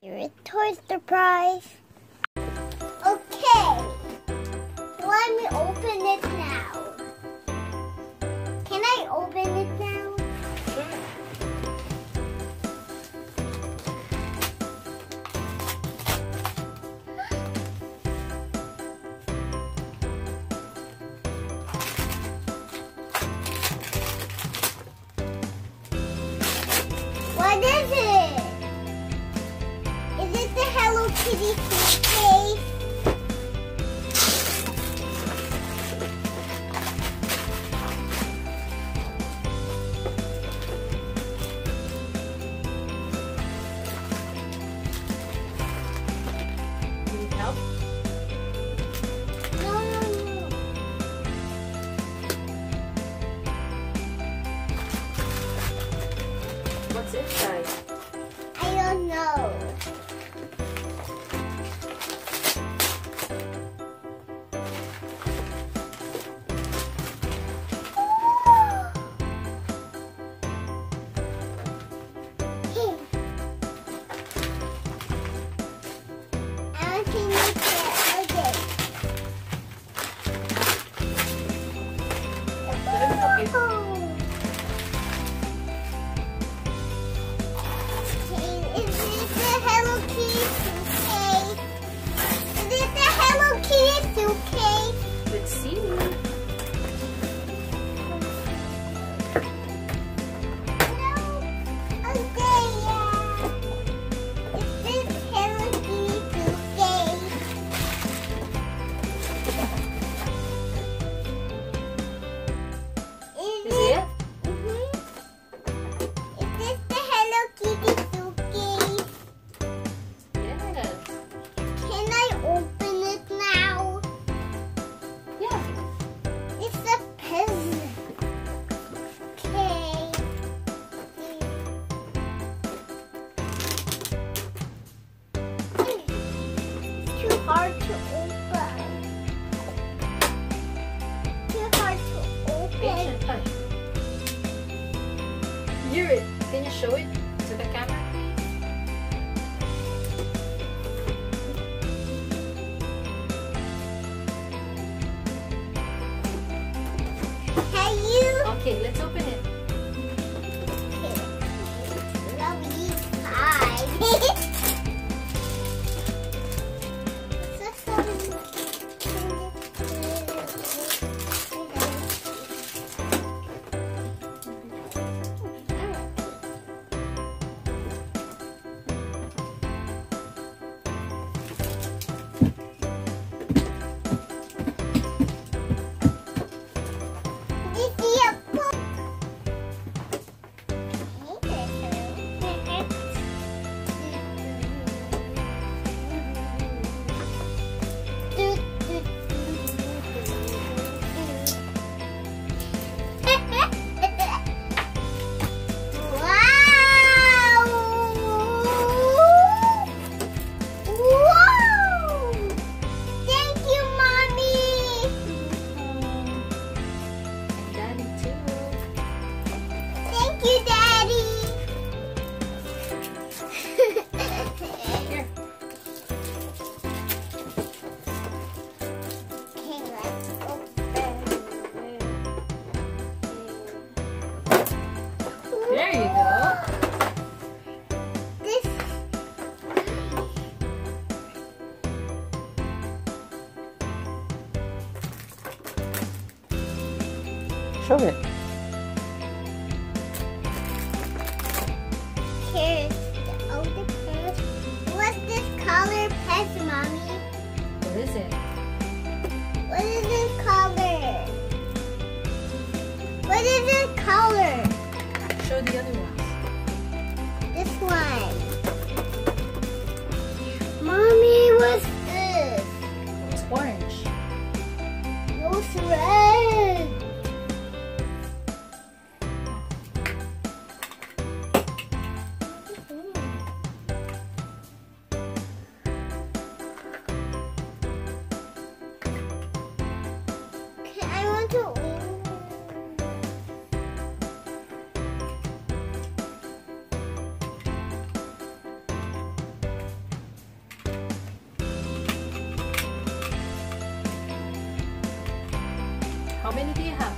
Here's Toy Surprise. Okay. Let me open it now. Can I open it now? Hard to open. Too hard to open. Hear it. Can you show it Show it. Here's the older Pez. What's this color Pez, mommy? What is it? What is this color? What is this color? Show the other ones. This one. Mommy, what's this? It's orange. No, it's red. How many do you have?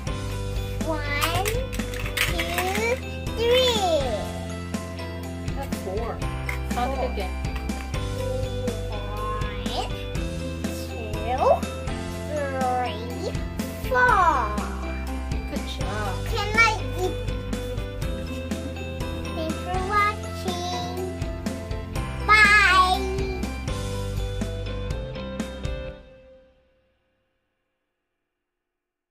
One, two, three. That's four. Count it again.